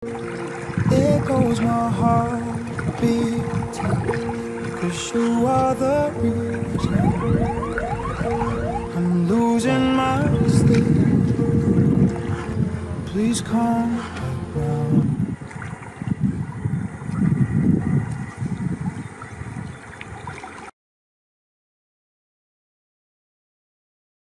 There goes my heart beating, cause you are the reason I'm losing my sleep. Please come